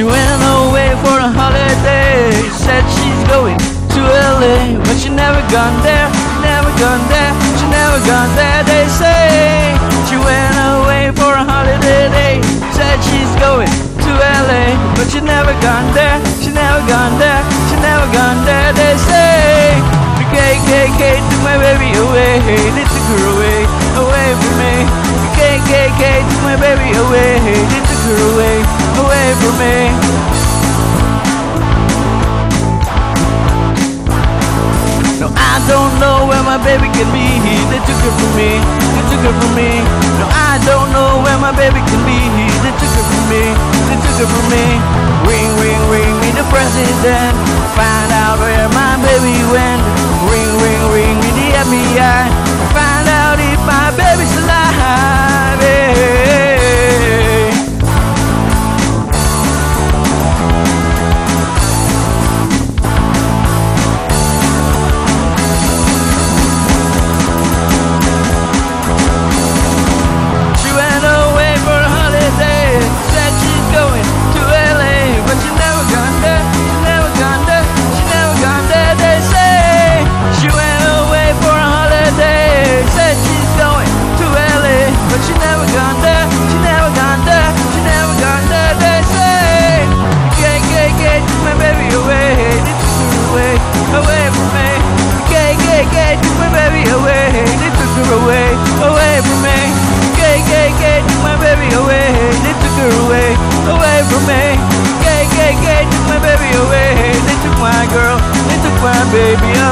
She went away for a holiday. Said she's going to LA, but she never gone there, never gone there, she never gone there. They say she went away for a holiday. They said she's going to LA, but she never gone there, she never gone there, she never gone there. They say the KKK took my baby away, they took her away, away from me. The KKK took my baby away me. No, I don't know where my baby can be. They took her from me. They took her from me. No, I don't know where my baby can be. They took her from me. They took her from me. Ring, ring, ring me the president. Find out baby away. They took her away, away from me. Gay, gay, gay, took my baby away. They took her away, away from me. Gay, gay, gay, took my baby away. They took my girl, they took my baby away.